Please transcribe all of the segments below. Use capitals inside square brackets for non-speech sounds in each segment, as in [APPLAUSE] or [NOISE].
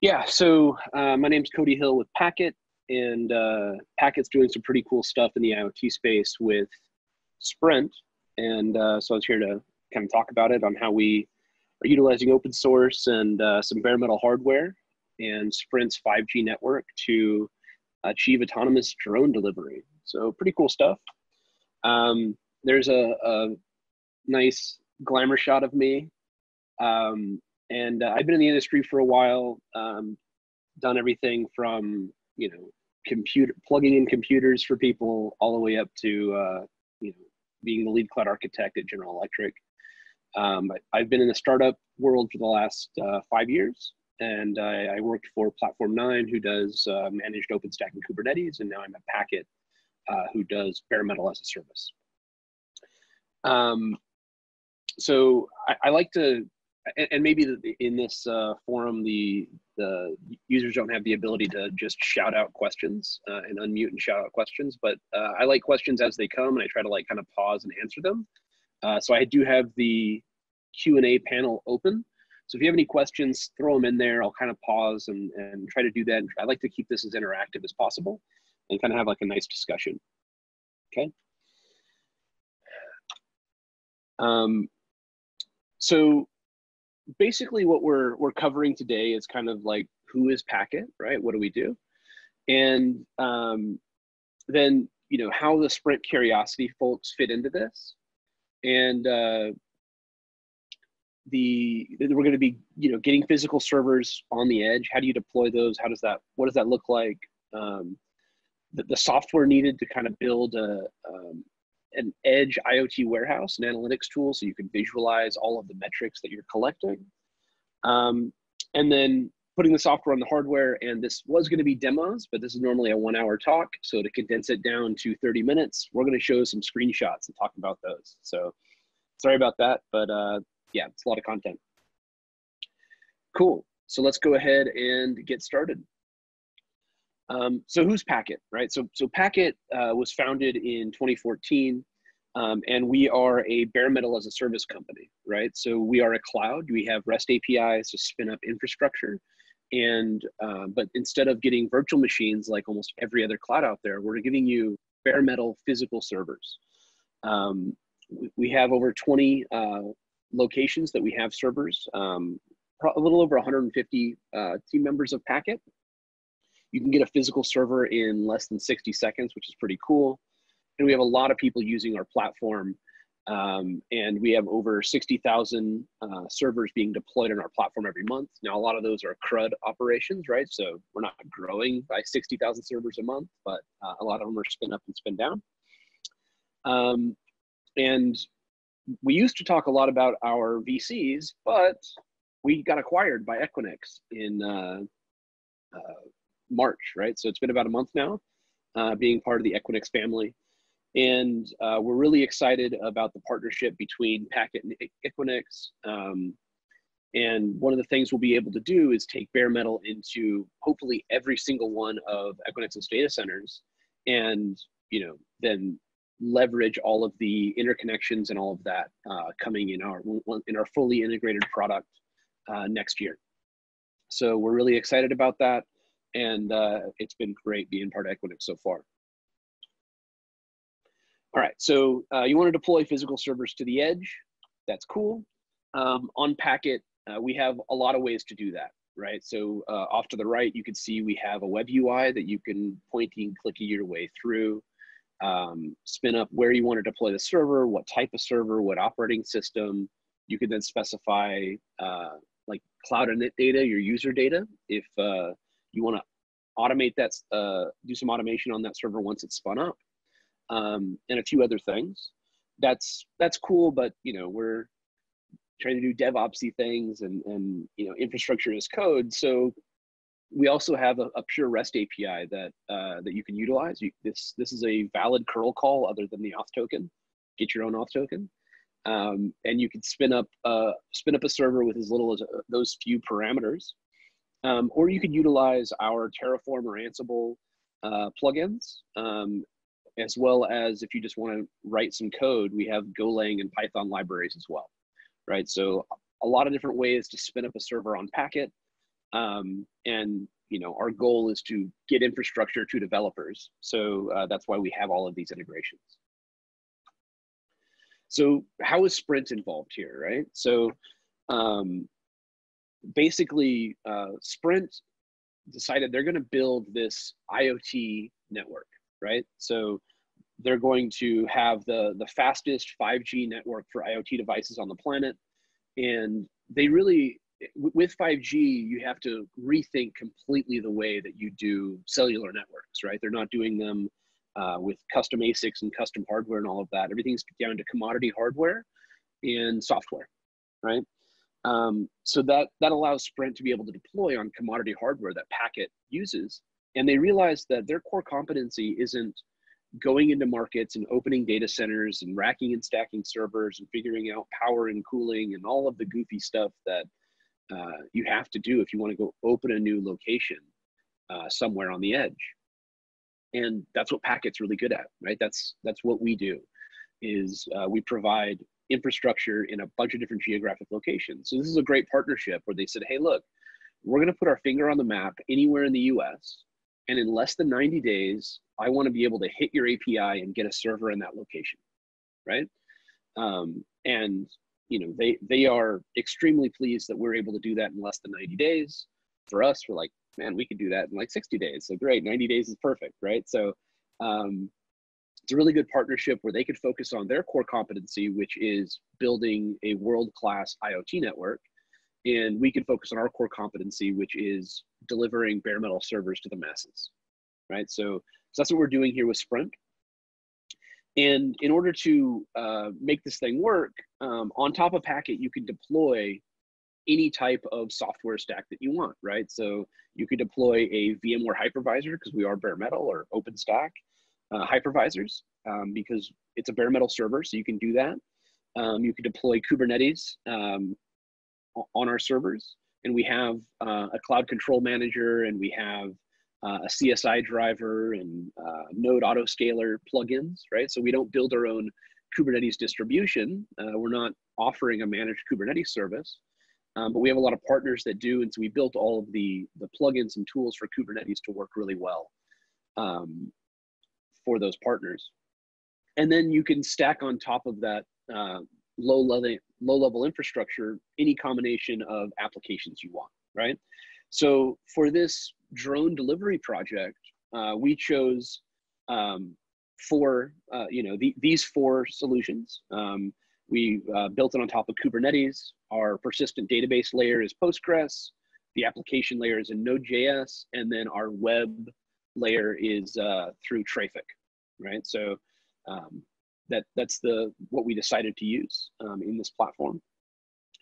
Yeah, so uh, my name's Cody Hill with Packet, and uh, Packet's doing some pretty cool stuff in the IoT space with Sprint. And uh, so I was here to kind of talk about it on how we are utilizing open source and uh, some bare metal hardware and Sprint's 5G network to achieve autonomous drone delivery. So pretty cool stuff. Um, there's a, a, nice glamour shot of me. Um, and uh, I've been in the industry for a while, um, done everything from, you know, computer plugging in computers for people all the way up to, uh, you know, being the lead cloud architect at General Electric. Um, I, have been in the startup world for the last uh, five years, and I, I, worked for Platform9, who does uh, managed OpenStack and Kubernetes, and now I'm at Packet, uh, who does bare metal as a service. Um, so I, I, like to, and, and maybe in this uh, forum, the the users don't have the ability to just shout out questions uh, and unmute and shout out questions, but uh, I like questions as they come, and I try to like kind of pause and answer them. Uh, so I do have the Q and A panel open. So if you have any questions, throw them in there. I'll kind of pause and, and try to do that. I like to keep this as interactive as possible and kind of have like a nice discussion. Okay. Um, so basically what we're, we're covering today is kind of like who is Packet, right? What do we do? And um, then, you know, how the Sprint Curiosity folks fit into this. And uh, the we're going to be you know getting physical servers on the edge how do you deploy those how does that what does that look like um, the, the software needed to kind of build a um, an edge iot warehouse and analytics tool so you can visualize all of the metrics that you're collecting um, and then putting the software on the hardware and this was going to be demos but this is normally a one hour talk so to condense it down to 30 minutes we're going to show some screenshots and talk about those so sorry about that but uh, yeah, it's a lot of content. Cool. So let's go ahead and get started. Um, so who's Packet, right? So, so Packet uh, was founded in 2014, um, and we are a bare metal as a service company, right? So we are a cloud. We have REST APIs to spin up infrastructure, and uh, but instead of getting virtual machines like almost every other cloud out there, we're giving you bare metal physical servers. Um, we have over 20 uh, locations that we have servers, um, a little over 150 uh, team members of Packet. You can get a physical server in less than 60 seconds, which is pretty cool. And we have a lot of people using our platform. Um, and we have over 60,000 uh, servers being deployed on our platform every month. Now, a lot of those are CRUD operations, right? So we're not growing by 60,000 servers a month, but uh, a lot of them are spin up and spin down. Um, and we used to talk a lot about our VCs, but we got acquired by Equinix in uh, uh, March, right? So it's been about a month now, uh, being part of the Equinix family. And uh, we're really excited about the partnership between Packet and Equinix. Um, and one of the things we'll be able to do is take bare metal into hopefully every single one of Equinix's data centers and, you know, then leverage all of the interconnections and all of that uh, coming in our in our fully integrated product uh, next year. So we're really excited about that, and uh, it's been great being part of Equinix so far. All right, so uh, you want to deploy physical servers to the edge. That's cool. Um, on Packet, uh, we have a lot of ways to do that, right? So uh, off to the right, you can see we have a web UI that you can pointy and clicky your way through um, spin up where you want to deploy the server, what type of server, what operating system. You can then specify uh, like cloud init data, your user data. If uh, you want to automate that, uh, do some automation on that server once it's spun up, um, and a few other things. That's that's cool, but you know we're trying to do DevOpsy things and and you know infrastructure as code. So we also have a, a, pure REST API that uh, that you can utilize. You, this this is a valid curl call other than the auth token. Get your own auth token, um, and you can spin up uh, spin up a server with as little as uh, those few parameters, um, or you could utilize our Terraform or Ansible uh, plugins, um, as well as if you just want to write some code, we have Golang and Python libraries as well, right? So a lot of different ways to spin up a server on Packet Um, and you know, our goal is to get infrastructure to developers. So uh, that's why we have all of these integrations. So how is Sprint involved here, right? So um, basically, uh, Sprint decided they're going to build this IoT network, right? So they're going to have the the fastest 5G network for IoT devices on the planet, and they really with 5G you have to rethink completely the way that you do cellular networks, right? They're not doing them uh, with custom ASICs and custom hardware and all of that. Everything's down to commodity hardware and software, right? Um, so that that allows Sprint to be able to deploy on commodity hardware that Packet uses, and they realize that their core competency isn't going into markets and opening data centers and racking and stacking servers and figuring out power and cooling and all of the goofy stuff that uh, you have to do if you want to go open a new location uh, somewhere on the edge. And that's what packet's really good at right? That's that's what we do is uh, we provide infrastructure in a bunch of different geographic locations. So this is a great partnership where they said hey look we're going to put our finger on the map anywhere in the us and in less than 90 days i want to be able to hit your api and get a server in that location right? Um, and you know they they are extremely pleased that we're able to do that in less than 90 days. For us we're like man we could do that in like 60 days. So great 90 days is perfect right? So um, a really good partnership where they could focus on their core competency which is building a world-class iot network. And we can focus on our core competency which is delivering bare metal servers to the masses right? So, so that's what we're doing here with sprint. And in order to uh, make this thing work, um, on top of Packet, you can deploy any type of software stack that you want, right? So you could deploy a VMware hypervisor because we are bare metal or OpenStack uh, hypervisors um, because it's a bare metal server, so you can do that. Um, you can deploy Kubernetes um, on our servers, and we have uh, a cloud control manager, and we have uh, a CSI driver and uh, Node Autoscaler plugins, right? So we don't build our own Kubernetes distribution. Uh, we're not offering a managed Kubernetes service, um, but we have a lot of partners that do, and so we built all of the the plugins and tools for Kubernetes to work really well um, for those partners. And then you can stack on top of that uh, low level low level infrastructure any combination of applications you want, right? So for this drone delivery project, uh, we chose um, four, uh, you know, the, these four solutions. Um, we uh, built it on top of Kubernetes. Our persistent database layer is Postgres. The application layer is in Node.js, and then our web layer is uh, through Traefik, right? So um, that that's the what we decided to use um, in this platform.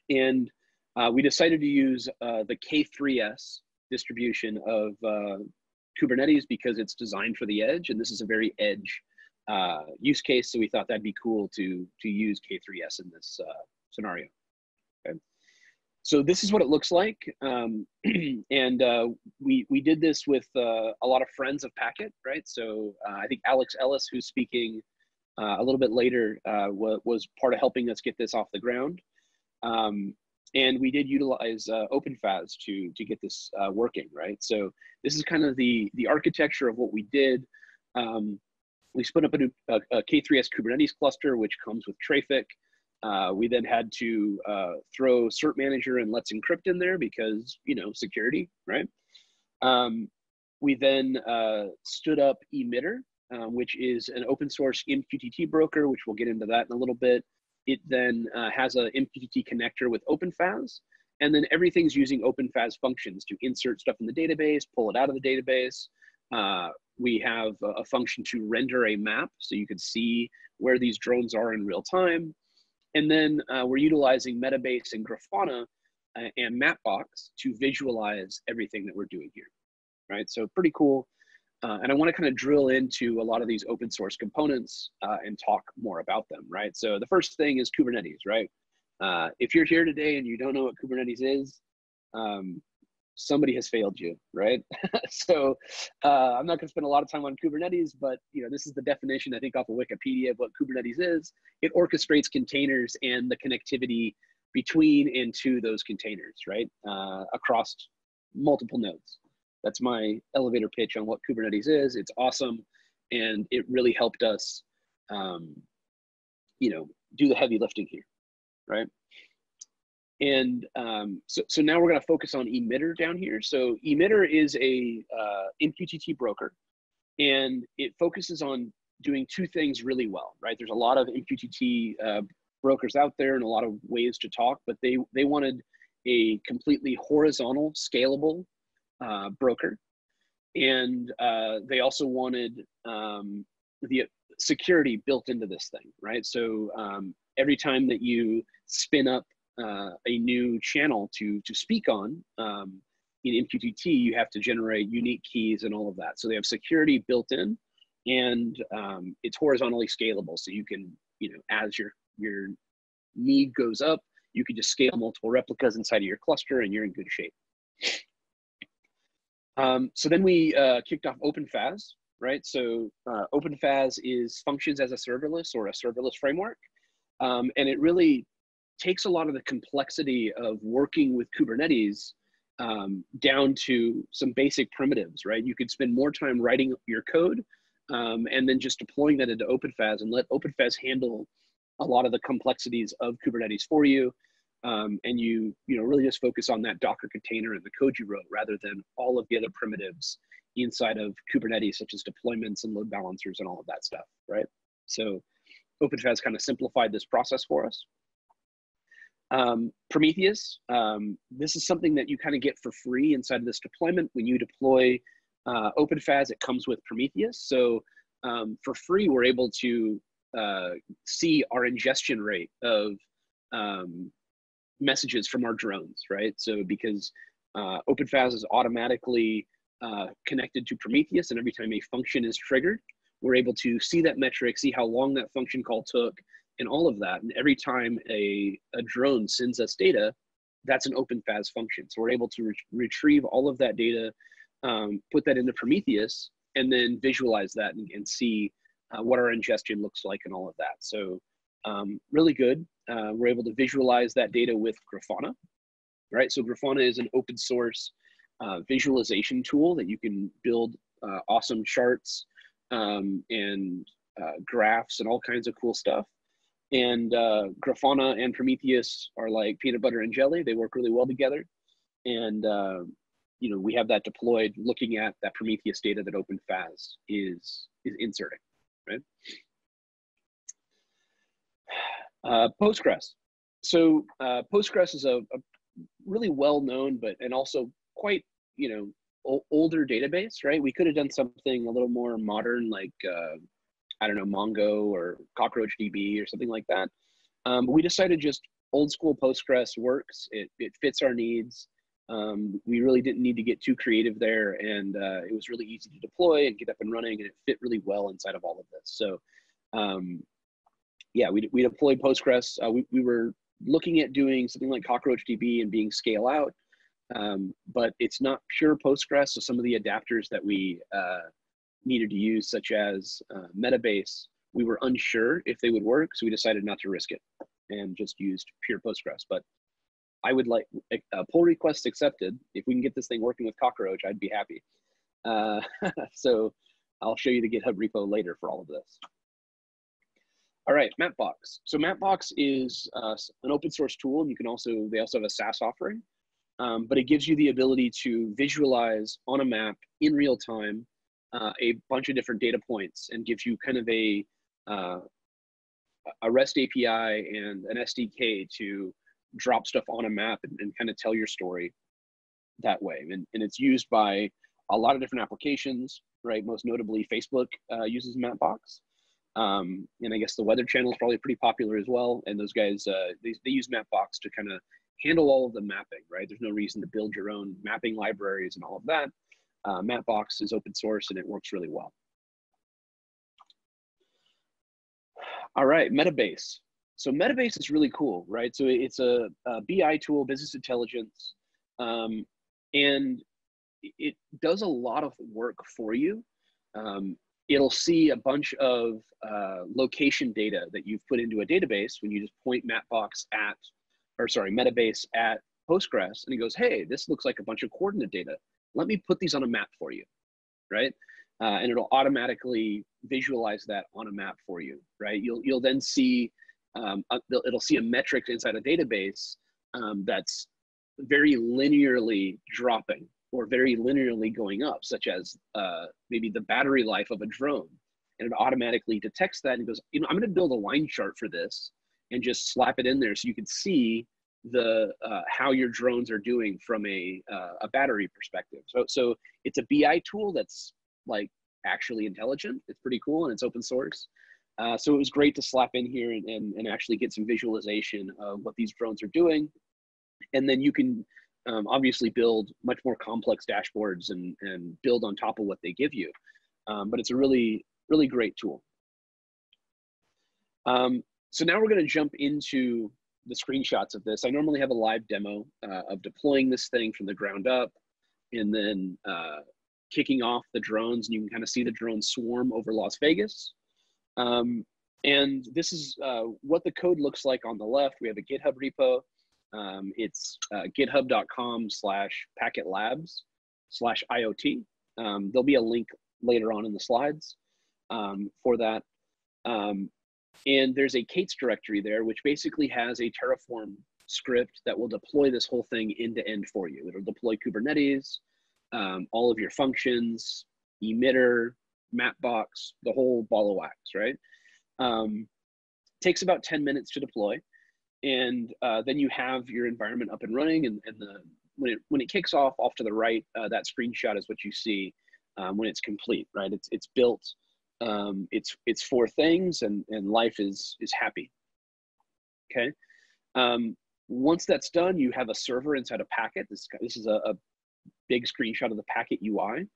And uh, we decided to use uh, the K3S distribution of uh, Kubernetes because it's designed for the edge, and this is a very edge uh, use case. So we thought that'd be cool to to use K3S in this uh, scenario. Okay. So this is what it looks like, um, [CLEARS THROAT] and uh, we we did this with a lot of friends of Packet, right? So I think Alex Ellis, who's speaking a little bit later, was part of helping us get this off the ground. Um, and we did utilize uh, OpenFaaS to to get this uh, working, right? So this is kind of the the architecture of what we did. Um, we spun up a, a, a, K3s Kubernetes cluster, which comes with Traefik. Uh, we then had to uh, throw Cert Manager and Let's Encrypt in there because you know security, right? Um, we then uh, stood up Emitter, um, which is an open source MQTT broker, which we'll get into that in a little bit. It then uh, has a MQTT connector with OpenFaaS, and then everything's using OpenFaaS functions to insert stuff in the database, pull it out of the database. Uh, we have a, function to render a map so you can see where these drones are in real time. And then uh, we're utilizing Metabase and Grafana uh, and Mapbox to visualize everything that we're doing here, right? So pretty cool. Uh, and I want to kind of drill into a lot of these open source components uh, and talk more about them, right? So the first thing is Kubernetes, right? Uh, if you're here today and you don't know what Kubernetes is, um, somebody has failed you, right? [LAUGHS] so uh, I'm not going to spend a lot of time on Kubernetes, but you know this is the definition I think off of Wikipedia of what Kubernetes is. It orchestrates containers and the connectivity between and to those containers, right? Uh, across multiple nodes. That's my elevator pitch on what Kubernetes is. It's awesome, and it really helped us, um, you know, do the heavy lifting here, right? And um, so, so now we're going to focus on Emitter down here. So Emitter is a uh, MQTT broker, and it focuses on doing two things really well, right? There's a lot of MQTT uh, brokers out there and a lot of ways to talk, but they they wanted a completely horizontal, scalable uh, broker, and uh, they also wanted um, the security built into this thing, right? So um, every time that you spin up uh, a new channel to to speak on um, in MQTT, you have to generate unique keys and all of that. So they have security built in, and um, it's horizontally scalable. So you can, you know, as your your need goes up, you can just scale multiple replicas inside of your cluster, and you're in good shape. Um, so then we uh, kicked off OpenFaaS, right? So uh, OpenFaaS is functions as a serverless or a serverless framework. Um, and it really takes a lot of the complexity of working with Kubernetes um, down to some basic primitives, right? You could spend more time writing your code um, and then just deploying that into OpenFaaS and let OpenFaaS handle a lot of the complexities of Kubernetes for you. Um, and you, you know, really just focus on that Docker container and the code you wrote rather than all of the other primitives inside of Kubernetes, such as deployments and load balancers and all of that stuff, right? So OpenFaaS kind of simplified this process for us. Um, Prometheus, um, this is something that you kind of get for free inside of this deployment. When you deploy uh, OpenFaaS, it comes with Prometheus. So um, for free, we're able to uh, see our ingestion rate of um, messages from our drones, right? So because uh, OpenFaaS is automatically uh, connected to Prometheus, and every time a function is triggered, we're able to see that metric, see how long that function call took, and all of that. And every time a, a drone sends us data, that's an open OpenFaaS function. So we're able to re retrieve all of that data, um, put that into Prometheus, and then visualize that and, and see uh, what our ingestion looks like and all of that. So um, really good. Uh, we're able to visualize that data with Grafana, right? So Grafana is an open source uh, visualization tool that you can build uh, awesome charts um, and uh, graphs and all kinds of cool stuff and uh, Grafana and Prometheus are like peanut butter and jelly. They work really well together, and uh, you know we have that deployed, looking at that Prometheus data that OpenFaaS is is inserting, right? Uh, Postgres. So uh, Postgres is a, a really well known, but and also quite you know older database, right? We could have done something a little more modern, like uh, I don't know, Mongo or Cockroach DB or something like that. Um, we decided just old school Postgres works. It, it fits our needs. Um, we really didn't need to get too creative there, and uh, it was really easy to deploy and get up and running, and it fit really well inside of all of this. So, um, yeah, we, we deployed Postgres. Uh, we, we were looking at doing something like Cockroach DB and being scale out, um, but it's not pure Postgres. So some of the adapters that we uh, needed to use, such as uh, Metabase, we were unsure if they would work, so we decided not to risk it and just used pure Postgres. But I would like uh, pull requests accepted. If we can get this thing working with Cockroach, I'd be happy. Uh, [LAUGHS] so I'll show you the GitHub repo later for all of this. All right, Mapbox. So Mapbox is uh, an open source tool, and you can also they also have a SaaS offering, um, but it gives you the ability to visualize on a map in real time uh, a bunch of different data points and gives you kind of a uh, a REST API and an SDK to drop stuff on a map and, and kind of tell your story that way. And, and it's used by a lot of different applications, right? Most notably, Facebook uh, uses Mapbox. Um, and I guess the Weather Channel is probably pretty popular as well. And those guys, uh, they, they use Mapbox to kind of handle all of the mapping, right? There's no reason to build your own mapping libraries and all of that. Uh, Mapbox is open source and it works really well. All right, Metabase. So Metabase is really cool, right? So it's a, a BI tool, business intelligence, um, and it does a lot of work for you. Um, it'll see a bunch of uh, location data that you've put into a database when you just point Mapbox at, or sorry, Metabase at Postgres and it goes, hey, this looks like a bunch of coordinate data. Let me put these on a map for you, right? Uh, and it'll automatically visualize that on a map for you, right? You'll you'll then see um, it'll see a metric inside a database um, that's very linearly dropping or very linearly going up, such as uh, maybe the battery life of a drone, and it automatically detects that and goes, you know, I'm going to build a line chart for this and just slap it in there so you can see the uh, how your drones are doing from a uh, a battery perspective. So so it's a BI tool that's like actually intelligent. It's pretty cool and it's open source. Uh, so it was great to slap in here and, and, and actually get some visualization of what these drones are doing. And then you can um, obviously build much more complex dashboards and, and build on top of what they give you. Um, but it's a really, really great tool. Um, so now we're going to jump into the screenshots of this. I normally have a live demo uh, of deploying this thing from the ground up and then uh, kicking off the drones. And you can kind of see the drones swarm over Las Vegas. Um, and this is uh, what the code looks like on the left. We have a GitHub repo. Um, it's uh, github.com slash packet labs slash IoT. Um, there'll be a link later on in the slides um, for that. Um, and there's a K8s directory there, which basically has a Terraform script that will deploy this whole thing end to end for you. It'll deploy Kubernetes, um, all of your functions, emitter, Mapbox, the whole ball of wax, right? Um, takes about 10 minutes to deploy. And uh, then you have your environment up and running. And, and the, when, it, when it kicks off off to the right, uh, that screenshot is what you see um, when it's complete, right? It's, it's built, um, it's, it's four things and, and life is, is happy. Okay. Um, once that's done, you have a server inside a packet. This, this is a, a big screenshot of the packet UI.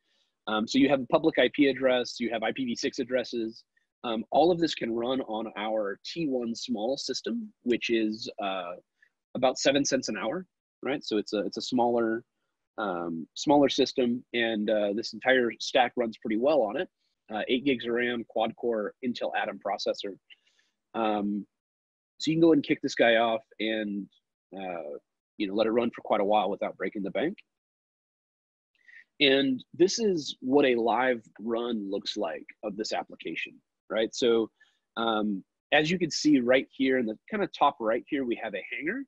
Um, so you have a public IP address, you have IPv6 addresses. Um, all of this can run on our T1 small system, which is uh, about seven cents an hour, right? So it's a it's a smaller um, smaller system, and uh, this entire stack runs pretty well on it. Uh, eight gigs of RAM, quad core Intel Atom processor. Um, so you can go and kick this guy off, and uh, you know let it run for quite a while without breaking the bank. And this is what a live run looks like of this application, right? So um, as you can see right here in the kind of top right here, we have a hangar.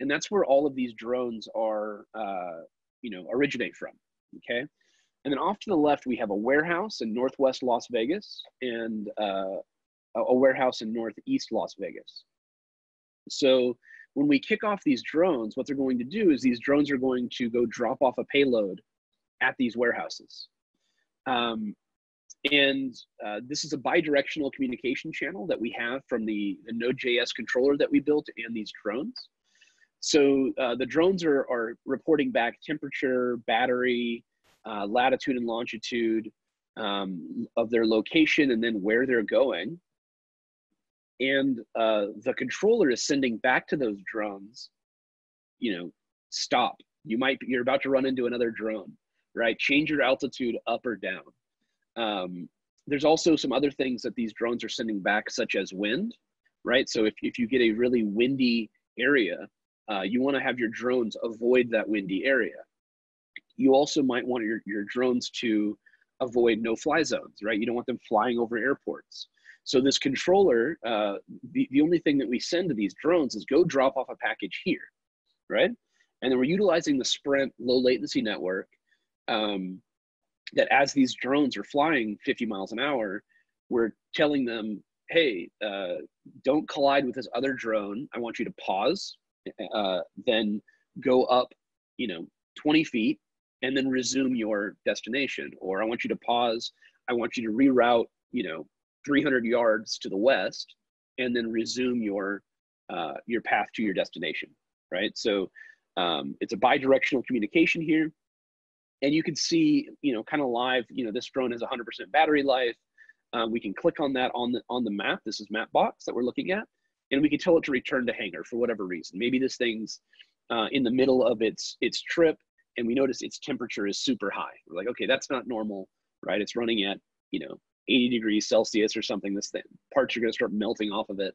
And that's where all of these drones are, uh, you know, originate from, okay? And then off to the left, we have a warehouse in Northwest Las Vegas and uh, a warehouse in Northeast Las Vegas. So when we kick off these drones, what they're going to do is these drones are going to go drop off a payload at these warehouses. Um, and uh, this is a bidirectional communication channel that we have from the, the Node.js controller that we built and these drones. So uh, the drones are, are reporting back temperature, battery, uh, latitude and longitude um, of their location and then where they're going. And uh, the controller is sending back to those drones, you know, stop. You might, you're about to run into another drone right? Change your altitude up or down. Um, there's also some other things that these drones are sending back, such as wind, right? So if, if you get a really windy area, uh, you want to have your drones avoid that windy area. You also might want your, your drones to avoid no-fly zones, right? You don't want them flying over airports. So this controller, uh, the, the only thing that we send to these drones is go drop off a package here, right? And then we're utilizing the Sprint low latency network um, that as these drones are flying 50 miles an hour, we're telling them, hey, uh, don't collide with this other drone. I want you to pause, uh, then go up, you know, 20 feet and then resume your destination. Or I want you to pause. I want you to reroute, you know, 300 yards to the west and then resume your uh, your path to your destination. Right. So um, it's a bi-directional communication here and you can see, you know, kind of live, you know, this drone has 100% battery life. Um, we can click on that on the, on the map. This is Mapbox that we're looking at. And we can tell it to return to hangar for whatever reason. Maybe this thing's uh, in the middle of its, its trip and we notice its temperature is super high. We're like, okay, that's not normal, right? It's running at, you know, 80 degrees Celsius or something. This thing, parts are gonna start melting off of it.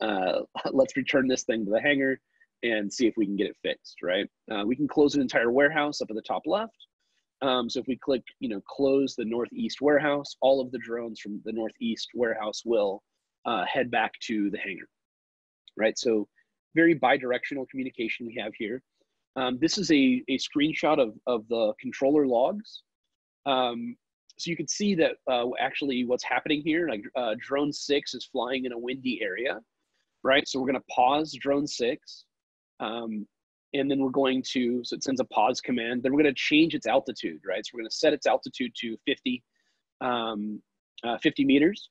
Uh, [LAUGHS] let's return this thing to the hangar and see if we can get it fixed, right? Uh, we can close an entire warehouse up at the top left. Um, so if we click, you know, close the northeast warehouse, all of the drones from the northeast warehouse will uh, head back to the hangar, right? So very bi-directional communication we have here. Um, this is a, a screenshot of, of the controller logs. Um, so you can see that uh, actually what's happening here, like uh, drone six is flying in a windy area, right? So we're gonna pause drone six, um, and then we're going to, so it sends a pause command, then we're gonna change its altitude, right? So we're gonna set its altitude to 50, um, uh, 50 meters,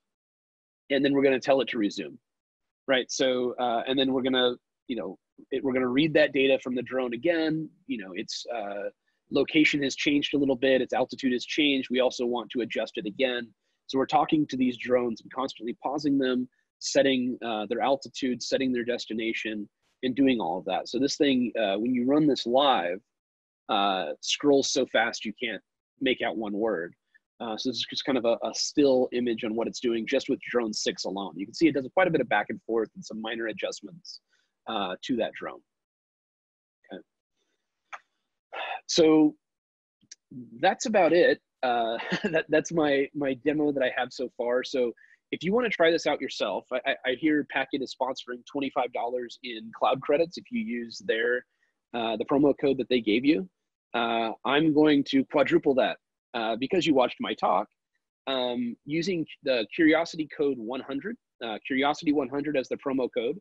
and then we're gonna tell it to resume, right? So, uh, and then we're gonna, you know, it, we're gonna read that data from the drone again, you know, it's, uh, location has changed a little bit, its altitude has changed. We also want to adjust it again. So we're talking to these drones and constantly pausing them, setting uh, their altitude, setting their destination, and doing all of that. So this thing, uh, when you run this live, uh, scrolls so fast you can't make out one word. Uh, so this is just kind of a, a, still image on what it's doing just with drone six alone. You can see it does quite a bit of back and forth and some minor adjustments uh, to that drone. so that's about it. Uh, [LAUGHS] that, that's my, my demo that I have so far. So if you want to try this out yourself, I, I hear Packet is sponsoring $25 in cloud credits if you use their, uh, the promo code that they gave you. Uh, I'm going to quadruple that uh, because you watched my talk um, using the Curiosity code 100, uh, Curiosity 100 as the promo code.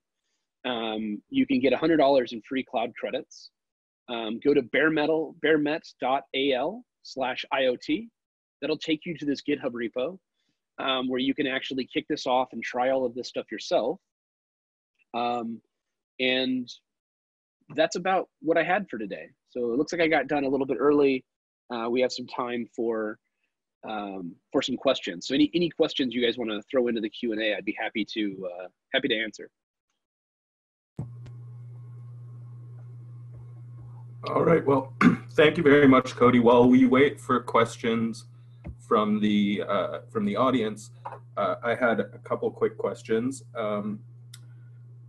Um, you can get $100 in free cloud credits um, go to baremetal, baremet.al slash IoT. That'll take you to this GitHub repo um, where you can actually kick this off and try all of this stuff yourself. Um, and that's about what I had for today. So it looks like I got done a little bit early. Uh, we have some time for um, for some questions. So any any questions you guys want to throw into the Q and A, I'd be happy to uh, happy to answer. All right. Well, [CLEARS THROAT] thank you very much, Cody. While we wait for questions from the uh, from the audience, uh, I had a couple quick questions. Um,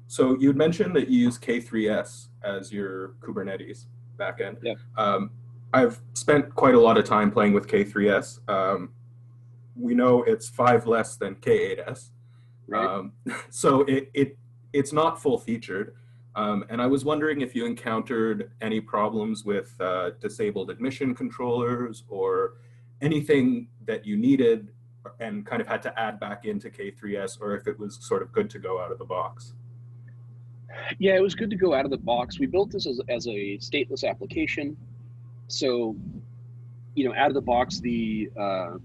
so you mentioned that you use K3s as your Kubernetes backend. Yeah. Um, I've spent quite a lot of time playing with K3s. Um, we know it's five less than K8s. Right. Um, [LAUGHS] so it, it it's not full featured. Um, and I was wondering if you encountered any problems with uh, disabled admission controllers or anything that you needed and kind of had to add back into K3S or if it was sort of good to go out of the box. Yeah, it was good to go out of the box. We built this as, as a stateless application. So, you know, out of the box, the, uh,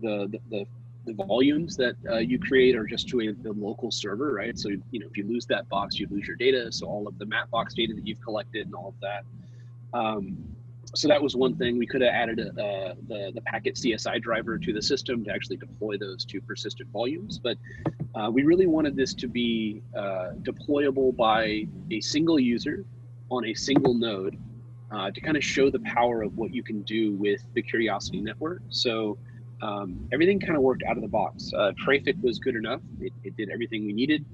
the, the, the the volumes that uh, you create are just to a, the local server, right? So, you know, if you lose that box, you lose your data. So all of the Mapbox data that you've collected and all of that. Um, so that was one thing. We could have added a, uh, the, the packet CSI driver to the system to actually deploy those to persistent volumes. But uh, we really wanted this to be uh, deployable by a single user on a single node uh, to kind of show the power of what you can do with the Curiosity network. So um, everything kind of worked out of the box. Uh, was good enough. It, it did everything we needed.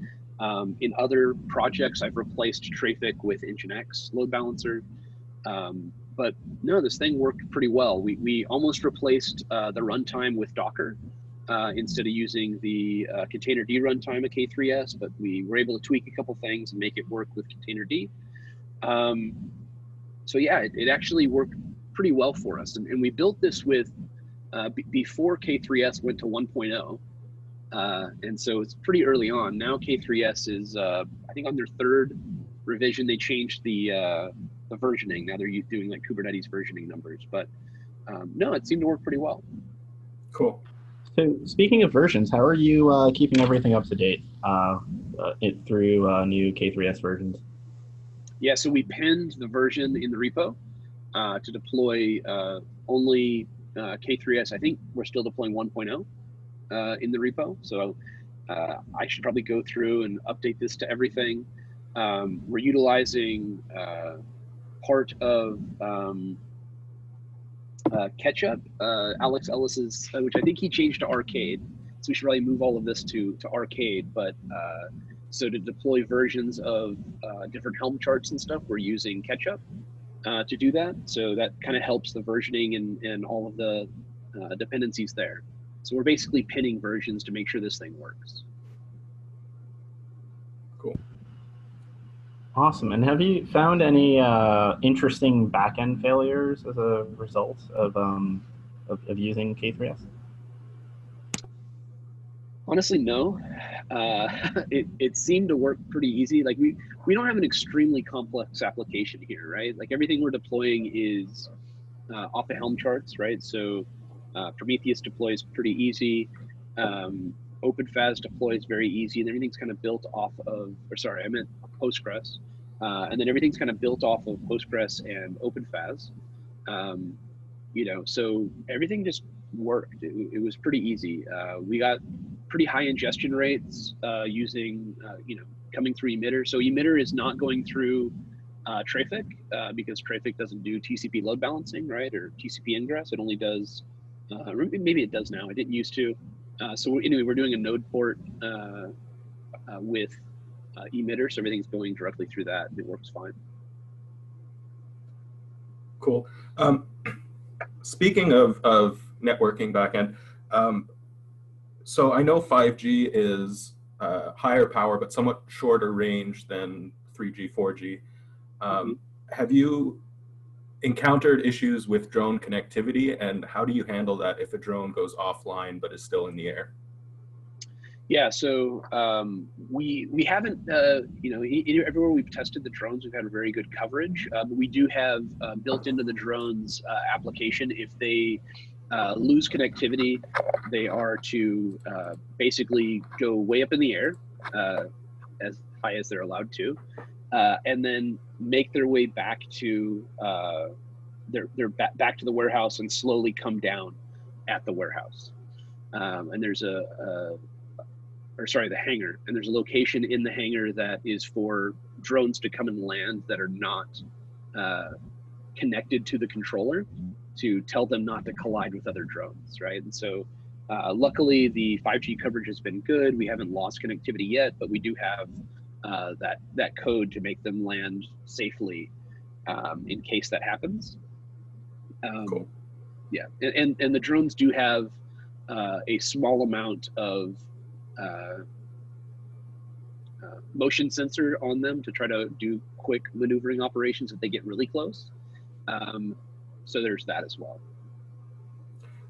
Um, in other projects, I've replaced Traefik with Nginx load balancer. Um, but no, this thing worked pretty well. We, we almost replaced uh, the runtime with Docker uh, instead of using the uh, containerd runtime of K3S, but we were able to tweak a couple things and make it work with containerd. Um, so yeah, it, it, actually worked pretty well for us. And, and we built this with uh, b- before K3S went to 1.0. Uh, and so it's pretty early on. Now K3S is, uh, I think, on their third revision. They changed the uh, the versioning. Now they're doing like Kubernetes versioning numbers. But um, no, it seemed to work pretty well. Cool. So speaking of versions, how are you uh, keeping everything up to date uh, it, through new K3S versions? Yeah, so we pinned the version in the repo to deploy only uh, K3S, I think we're still deploying 1.0 uh, in the repo. So uh, I should probably go through and update this to everything. Um, we're utilizing uh, part of um, uh, k3sup, uh, Alex Ellis's, which I think he changed to arkade. So we should probably move all of this to, to arkade. But so to deploy versions of different Helm charts and stuff, we're using k3sup uh, to do that. So that kind of helps the versioning and, and all of the uh, dependencies there. So we're basically pinning versions to make sure this thing works. Cool. Awesome. And have you found any uh, interesting backend failures as a result of, um, of, of using K3S? Honestly, no. Uh, [LAUGHS] it, it seemed to work pretty easy. Like we, we don't have an extremely complex application here, right? Like everything we're deploying is uh, off the Helm charts, right? So uh, Prometheus deploys pretty easy. Um, OpenFaaS deploys very easy, and everything's kind of built off of, or sorry, I meant Postgres. Uh, and then everything's kind of built off of Postgres and OpenFaaS. Um, you know, so everything just worked. It, it was pretty easy. Uh, we got pretty high ingestion rates uh, using, uh, you know, coming through emitter. So emitter is not going through uh, Traefik uh, because Traefik doesn't do TCP load balancing, right? Or TCP ingress. It only does, uh, maybe it does now. I didn't used to. Uh, so anyway, we're doing a node port with emitter. So everything's going directly through that. It works fine. Cool. Um, [CLEARS THROAT] speaking of, of networking backend, um, so I know 5G is uh, higher power, but somewhat shorter range than 3G, 4G. Um, mm-hmm. Have you encountered issues with drone connectivity, and how do you handle that if a drone goes offline but is still in the air? Yeah, so um, we we haven't, uh, you know, everywhere we've tested the drones, we've had a very good coverage. Uh, but we do have uh, built into the drones uh, application if they uh, lose connectivity, they are to uh, basically go way up in the air, uh, as high as they're allowed to, uh, and then make their way back to uh, their, their ba- back to the warehouse and slowly come down at the warehouse. Um, and there's a, a, or sorry, the hangar, and there's a location in the hangar that is for drones to come and land that are not connected to the controller to tell them not to collide with other drones, right? And so, uh, luckily, the 5G coverage has been good. We haven't lost connectivity yet, but we do have uh, that that code to make them land safely um, in case that happens. Um, cool. Yeah, and, and, and the drones do have uh, a small amount of uh, uh, motion sensor on them to try to do quick maneuvering operations if they get really close. Um, so there's that as well.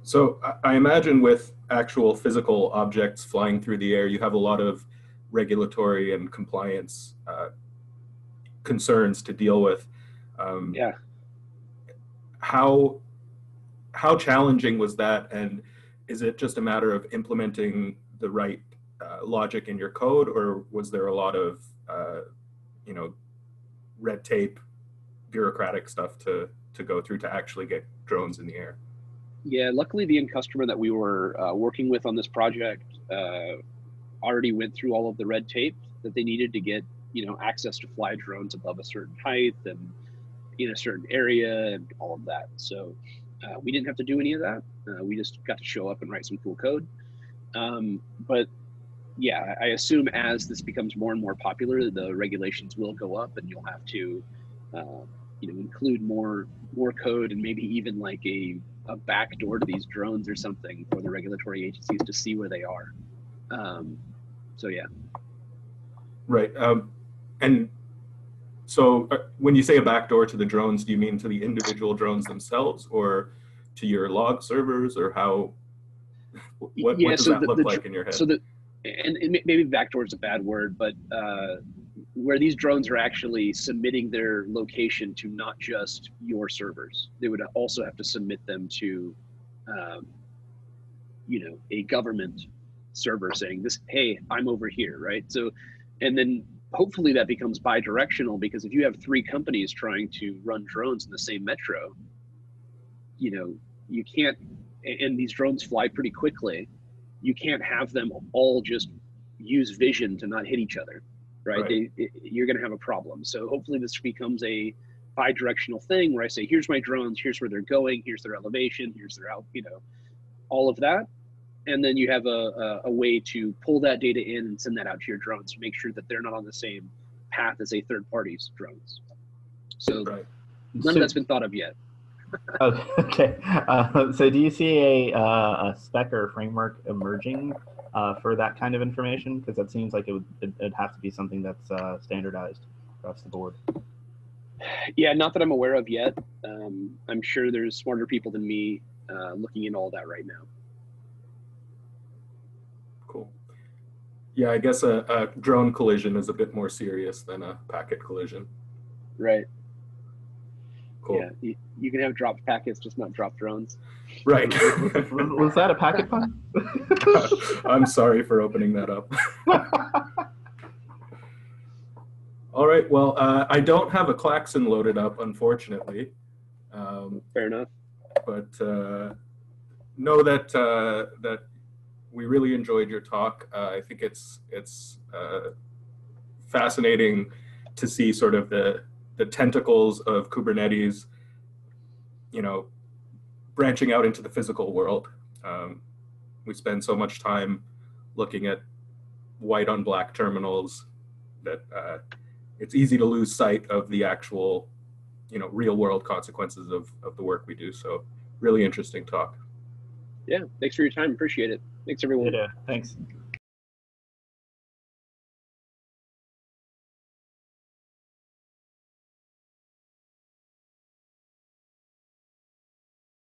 So I imagine with actual physical objects flying through the air, you have a lot of regulatory and compliance uh, concerns to deal with. Um, yeah. How how challenging was that, and is it just a matter of implementing the right uh, logic in your code, or was there a lot of uh, you know red tape, bureaucratic stuff to to go through to actually get drones in the air. Yeah, luckily the end customer that we were uh, working with on this project uh, already went through all of the red tape that they needed to get, you know, access to fly drones above a certain height and in a certain area and all of that. So uh, we didn't have to do any of that. Uh, we just got to show up and write some cool code. Um, but yeah, I assume as this becomes more and more popular, the regulations will go up, and you'll have to, uh, you know, include more more code and maybe even like a, a backdoor to these drones or something for the regulatory agencies to see where they are. Um, so yeah. Right. Um, and so uh, when you say a backdoor to the drones, do you mean to the individual drones themselves or to your log servers or how, what, yeah, what does so that the, look the, like in your head? So the, and maybe backdoor is a bad word, but uh, where these drones are actually submitting their location to not just your servers. They would also have to submit them to, um, you know, a government server saying this, hey, I'm over here, right? So, and then hopefully that becomes bi-directional because if you have three companies trying to run drones in the same metro, you know, you can't, and these drones fly pretty quickly. You can't have them all just use vision to not hit each other right? right. They, you're going to have a problem. So hopefully this becomes a bi-directional thing where I say, here's my drones, here's where they're going, here's their elevation, here's their out, you know, all of that. and then you have a, a, a way to pull that data in and send that out to your drones to make sure that they're not on the same path as a third party's drones. So Right. none So- of that's been thought of yet. Oh, [LAUGHS] okay. Uh, so, do you see a, uh, a spec or framework emerging uh, for that kind of information? Because that seems like it would it, it'd have to be something that's uh, standardized across the board. Yeah, not that I'm aware of yet. Um, I'm sure there's smarter people than me uh, looking into all that right now. Cool. Yeah, I guess a, a drone collision is a bit more serious than a packet collision. Right. Cool. Yeah. You, you can have dropped packets, just not dropped drones. Right. was, [LAUGHS] was that a packet pun? [LAUGHS] I'm sorry for opening that up. [LAUGHS] All right. Well, uh, I don't have a klaxon loaded up, unfortunately, um, Fair enough. but uh, know that uh, that we really enjoyed your talk. Uh, I think it's it's uh, fascinating to see sort of the the tentacles of Kubernetes, you know, branching out into the physical world. Um, we spend so much time looking at white on black terminals that uh, it's easy to lose sight of the actual, you know, real world consequences of, of the work we do. So really interesting talk. Yeah. Thanks for your time. Appreciate it. Thanks, everyone. Yeah, thanks.